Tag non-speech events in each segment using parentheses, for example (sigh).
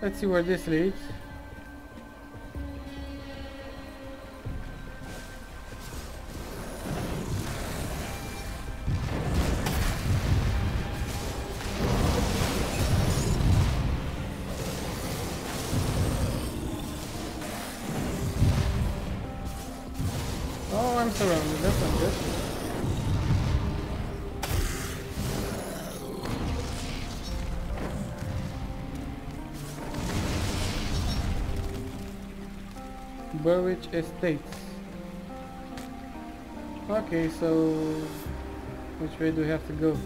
Let's see where this leads. Burrwitch Estates. Okay, so which way do we have to go?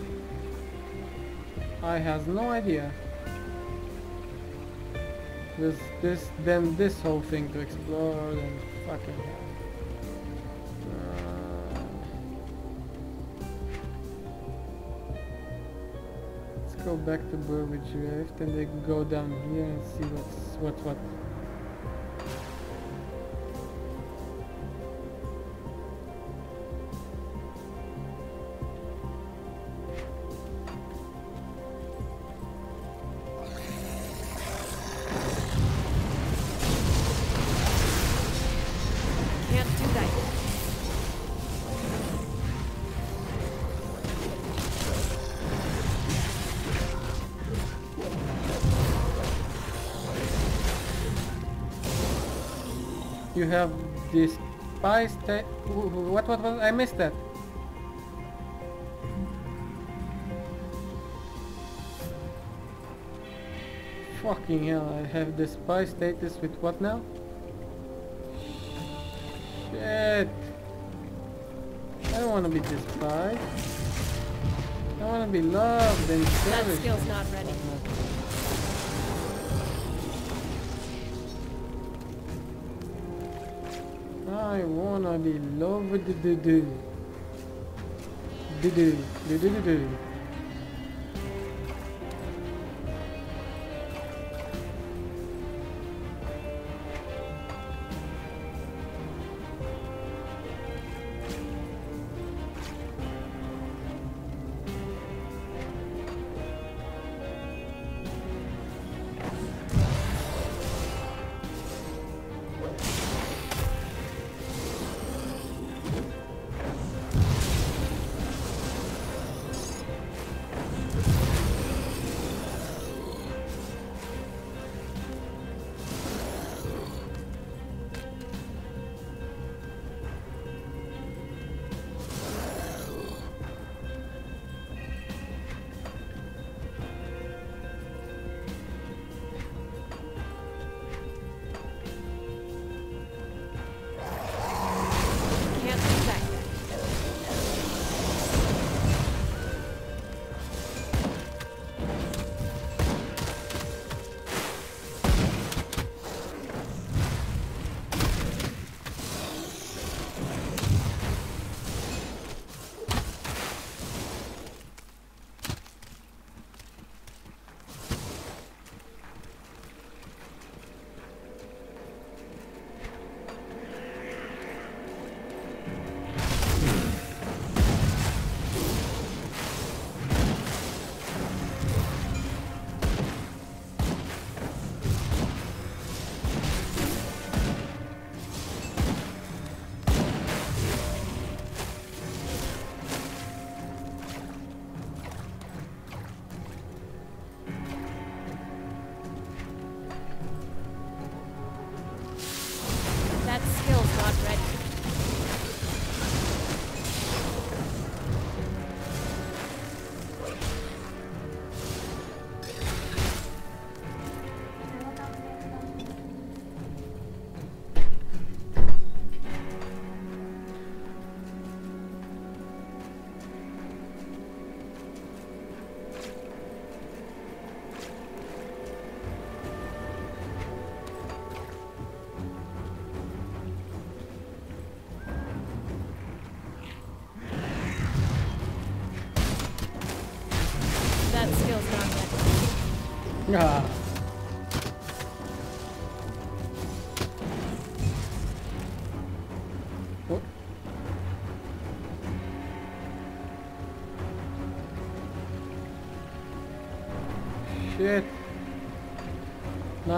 I has no idea. There's this, then this whole thing to explore, and fucking hell. Let's go back to Burrwitch Rift and then go down here and see what's what what. You have this spice ta- wh- wh- what what what I missed that. Fucking hell, I have the spy status with what now? Shit. I don't wanna be despised. I wanna be loved and That skill's not ready. I wanna be loved. Do do do do do do do do.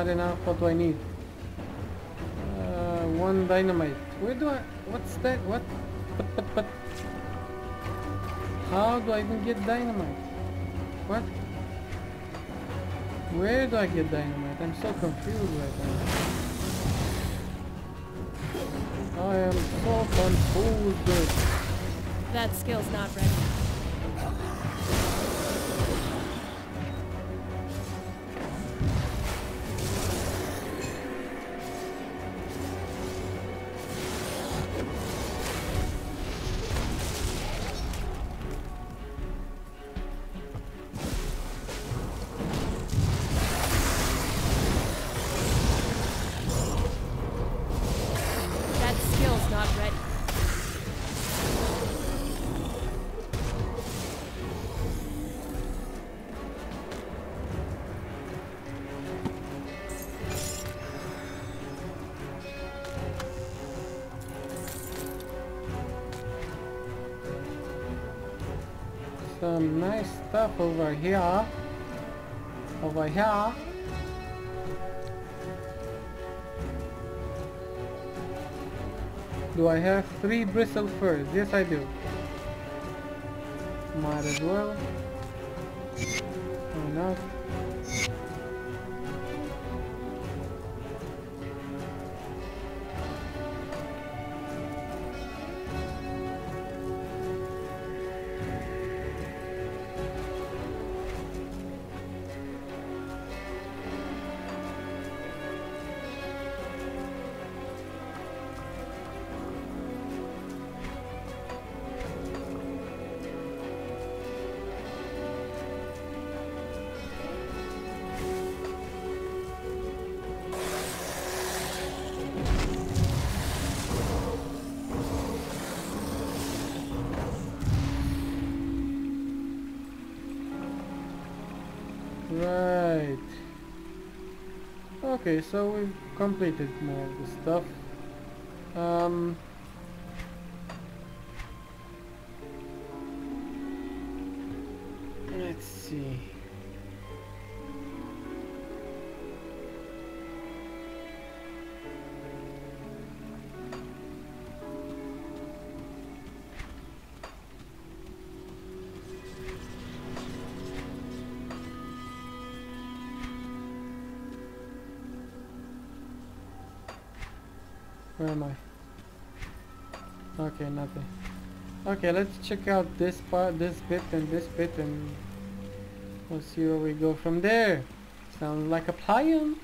Not enough. What do I need? Uh, one dynamite. Where do I? What's that? What? But but but. How do I even get dynamite? What? Where do I get dynamite? I'm so confused right now. I am so confused. That skill's not ready. Some nice stuff over here. Over here. Do I have three bristle furs? Yes, I do. Might as well. Okay, so we've completed more of the stuff. Um, am I? Okay, nothing. Okay, let's check out this part, this bit, and this bit, and we'll see where we go from there. Sounds like a plan.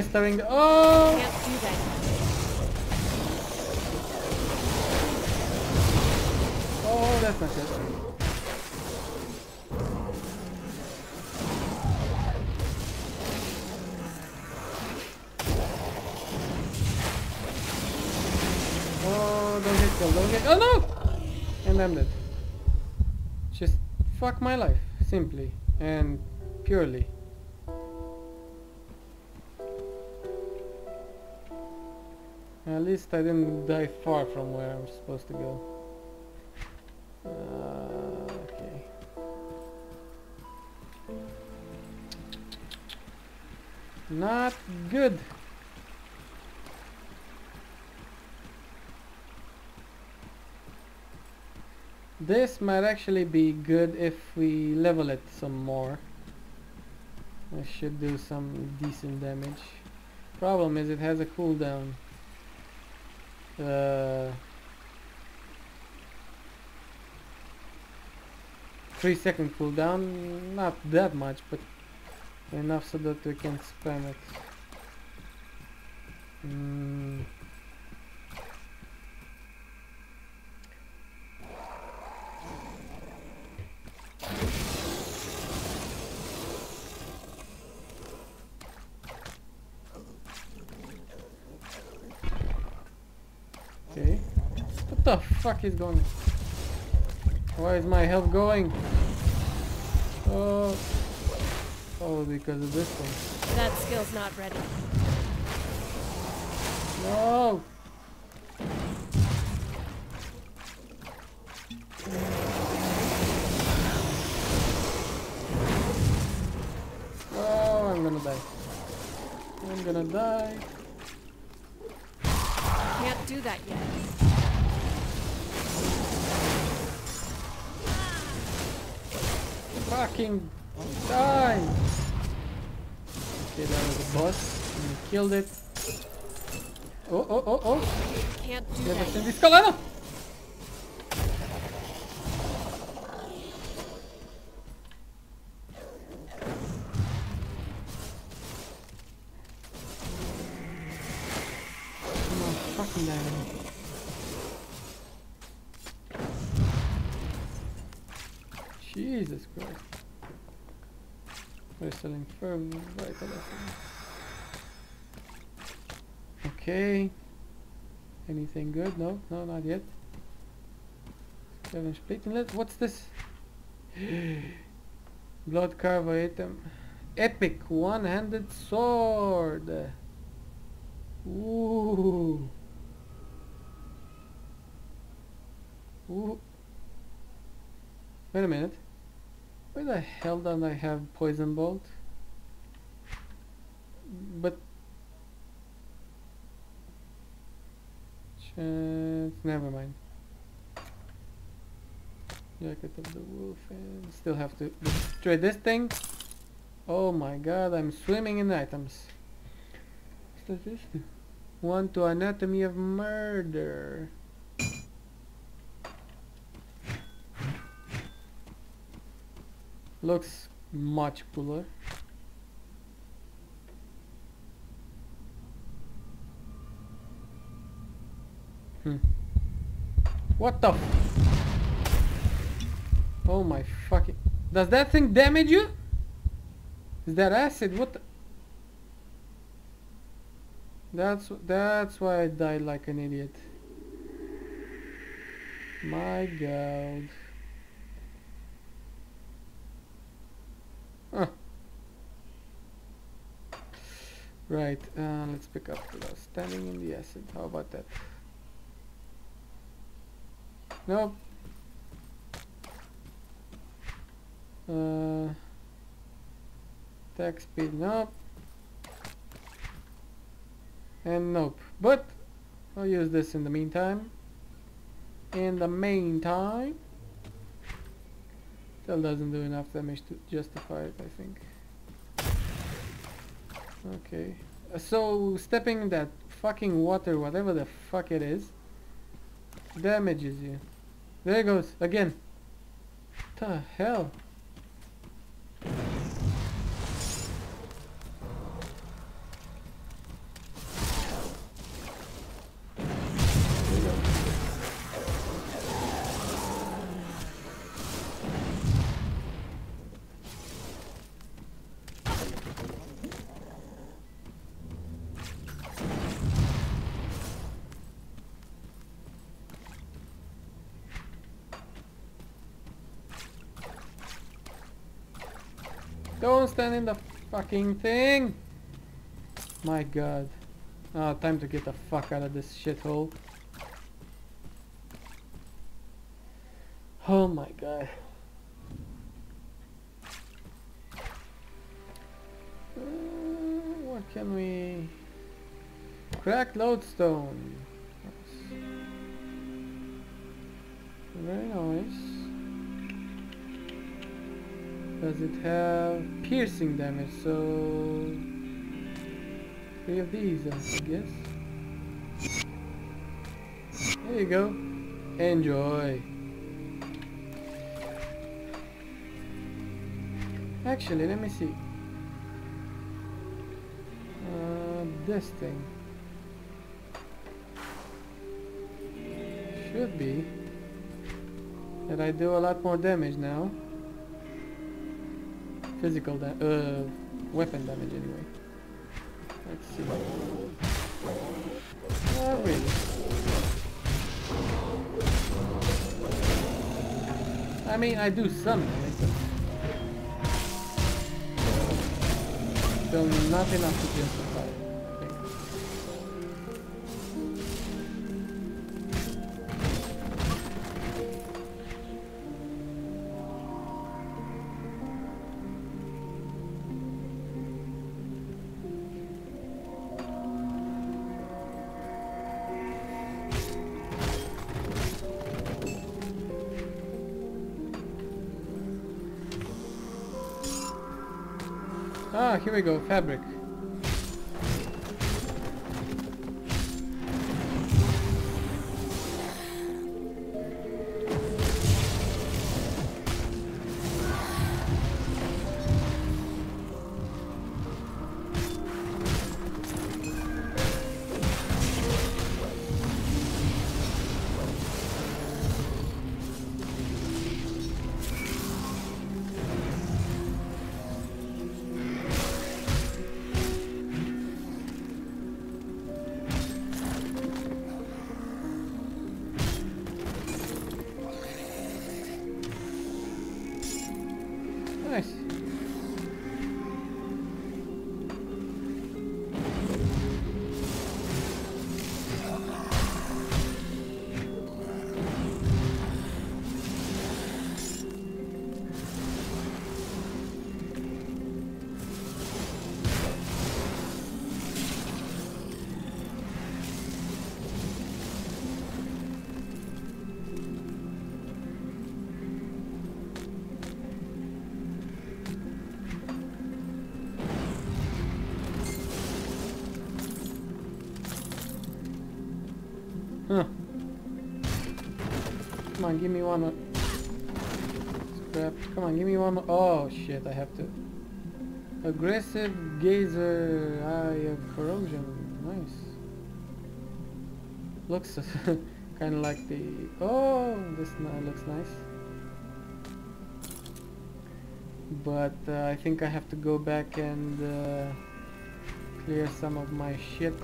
Pestering the- Oh! That. Oh, that's not good. Oh, don't get killed, don't get- Oh no! And I'm dead. Just fuck my life, simply and purely. At least I didn't die far from where I'm supposed to go. Uh, okay. Not good. This might actually be good if we level it some more. I should do some decent damage. Problem is it has a cooldown. Uh, three second cooldown, not that much, but enough so that we can spam it. Mm. The fuck is going? Why is my health going? Oh, oh, because of this one. That skill's not ready. Fucking die! Okay, that was a boss. And we killed it. Oh, oh, oh, oh! Can't do Ya that versión yet. discolado. Come on, fucking die. Jesus Christ. We're selling firm right Okay. Anything good? No, no, not yet. Scavenge plate inlet. What's this? (gasps) Blood carver item. Epic one-handed sword. Ooh. Ooh. Wait a minute. Where the hell don't I have poison bolt? But chance never mind. Jacket of the wolf and still have to destroy this thing. Oh my god, I'm swimming in items. What's this? do? One to anatomy of murder. Looks much cooler. Hmm. What the Oh my fucking- Does that thing damage you? Is that acid? What the- That's that's why I died like an idiot. My god. Huh. Right, uh, let's pick up the standing in the acid. How about that? Nope. Uh, attack speed, nope. And nope. But I'll use this in the meantime. In the meantime, still doesn't do enough damage to justify it, I think. Okay. Uh, So stepping in that fucking water, whatever the fuck it is, damages you. There it goes again. The hell. Don't stand in the fucking thing! My god. Ah, time to get the fuck out of this shithole. Oh my god. Uh, what can we... Cracked lodestone. Very nice. Does it have piercing damage? So three of these, I guess. There you go. Enjoy. Actually, let me see. Uh, this thing should be that I do a lot more damage now physical da uh, weapon damage anyway. Let's see. Not really. I mean, I do some damage, still not enough to justify it. Ah, here we go, fabric. Nice. On, give me one. Scrap. Come on, give me one. Oh shit, I have to. Aggressive gazer eye of corrosion. Nice. Looks (laughs) kind of like the. Oh, this looks nice. But uh, I think I have to go back and uh, clear some of my shit.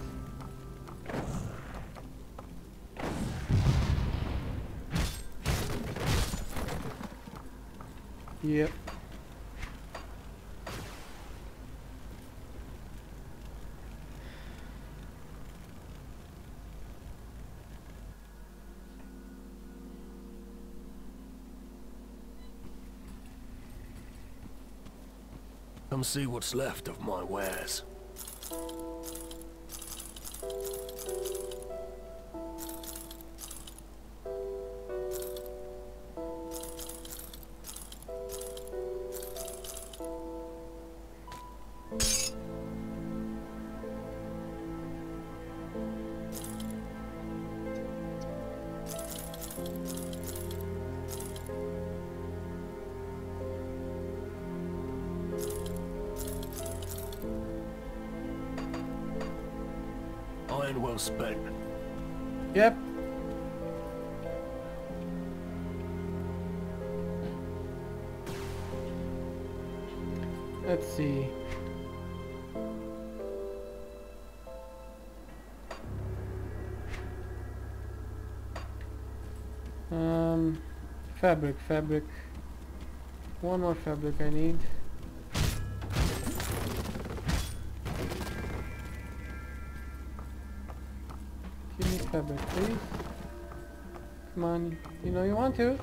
Yep. Come see what's left of my wares. Well. Yep. Let's see. Um, fabric, fabric. One more fabric I need. Fabric, please. Come on, you know you want to.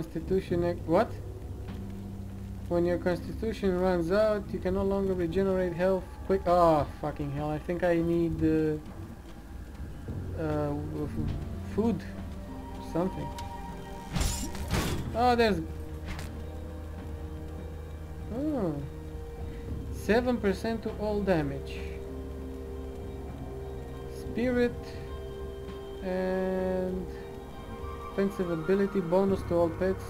Constitution what? When your constitution runs out, you can no longer regenerate health quick. Oh, fucking hell! I think I need uh, uh, food, something. Oh, there's... Oh. 7% to all damage. Spirit and ability bonus to all pets.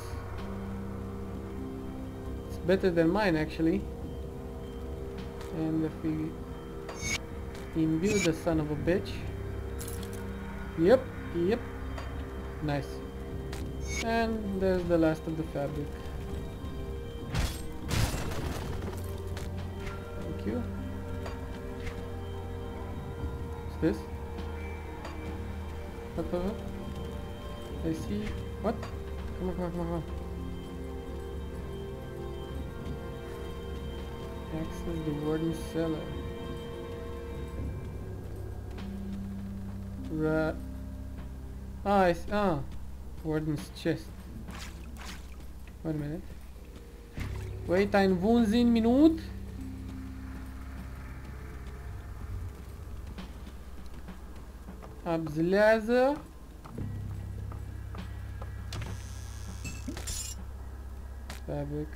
It's better than mine actually. And if we imbue the son of a bitch. Yep, yep. Nice. And there's the last of the fabric. Thank you. What's this? What? I see... What? Come on, come on, come on, come on. Access the warden's cellar. Right. Ah, I see. Ah. Warden's chest. A minute. Wait ein Wahnsinn Minute. Abzlazer. Fabric.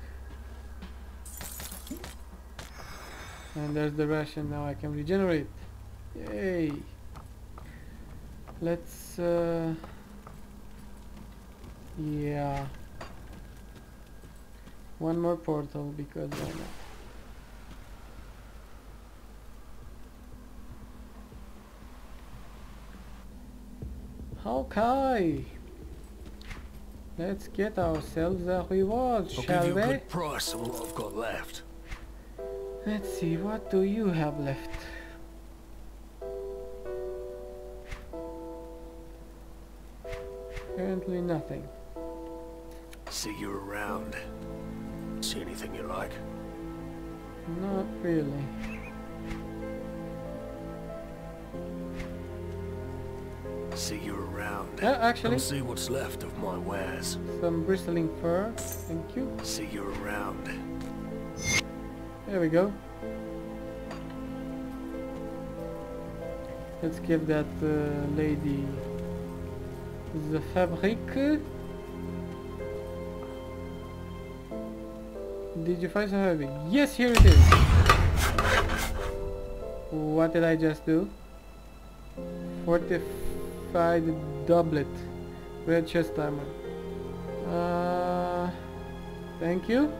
And there's the ration. Now I can regenerate. Yay. Let's uh yeah. One more portal because why not? Okay. Let's get ourselves a reward, I'll shall give you a we? good price on what I've got left. Let's see, what do you have left? Apparently nothing. See you around. See anything you like? Not really. See you around. Yeah, actually, Come see what's left of my wares. some bristling fur. Thank you. See you around. There we go. Let's give that uh, lady the fabric. Did you find some fabric? Yes, here it is. What did I just do? Fortified doublet. Red chest armor. Uh, thank you.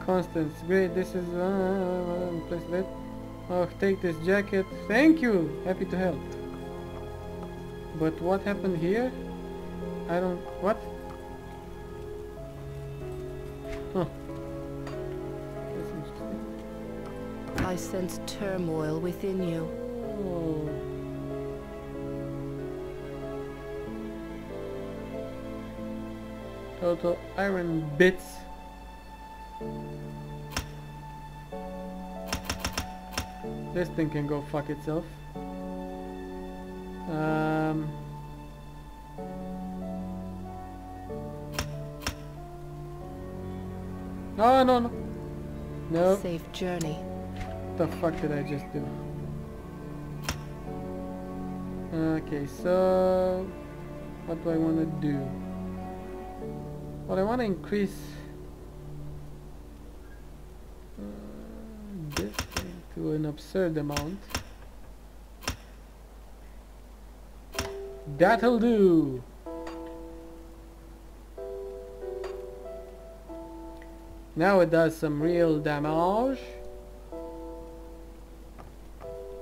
Constance, great, this is uh, place that. Oh, take this jacket. Thank you. Happy to help. But what happened here? I don't. What? Huh. That's interesting. I sense turmoil within you. Oh. Total iron bits. This thing can go fuck itself. Um. No, no, no. No. Safe journey. the fuck did I just do? Okay, so what do I want to do? Well, I want to increase uh, this to an absurd amount. That'll do. Now it does some real damage.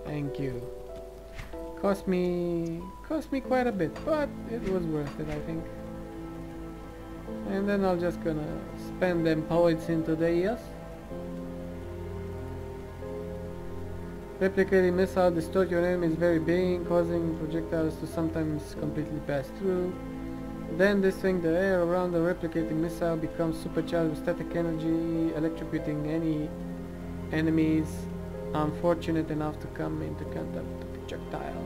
Thank you. Cost me cost me quite a bit, but it was worth it I think. And then I'm just gonna spend them points into the ears. Replicating missile distort your enemy's very being, causing projectiles to sometimes completely pass through. Then this thing, the air around the replicating missile becomes supercharged with static energy, electrocuting any enemies unfortunate enough to come into contact with the projectile.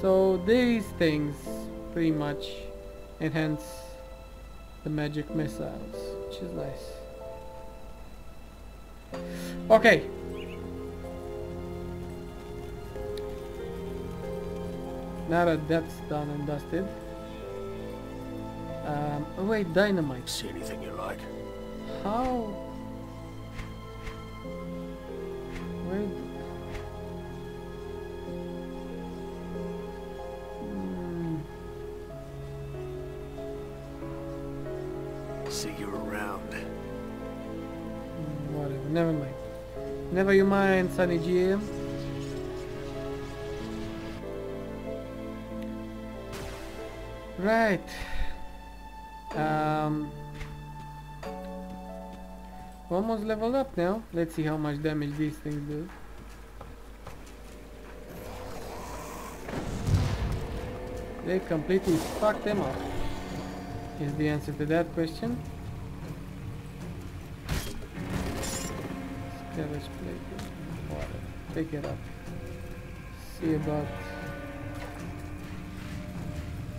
So these things pretty much enhance the magic missiles, which is nice. Okay. Now that that's done and dusted, Um, oh wait, dynamite. See anything you like? How? GM. Right. Um, almost leveled up now. Let's see how much damage these things do. They completely fucked them up. Is the answer to that question? Scavenge plate. Pick it up. See about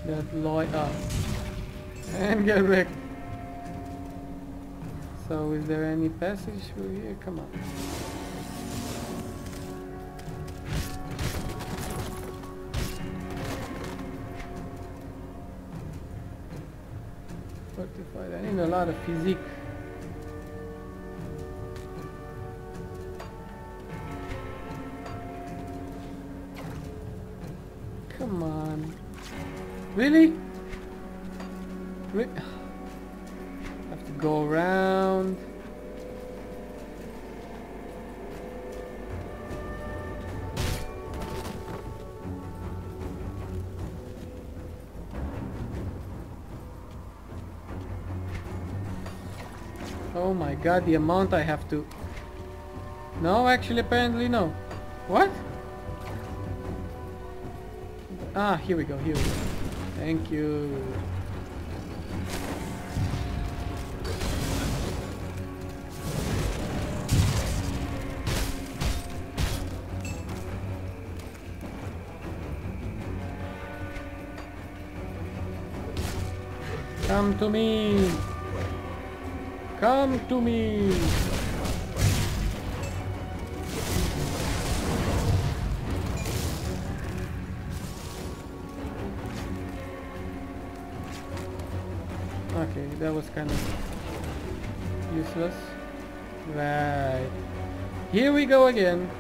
that loy up. And get wrecked. So is there any passage through here? Come on. Fortified. I need a lot of physique. Oh my god, the amount I have to... No, actually apparently no. What? Ah, here we go, here we go. Thank you. Come to me. Come to me. Okay, that was kind of useless. Right. Here we go again.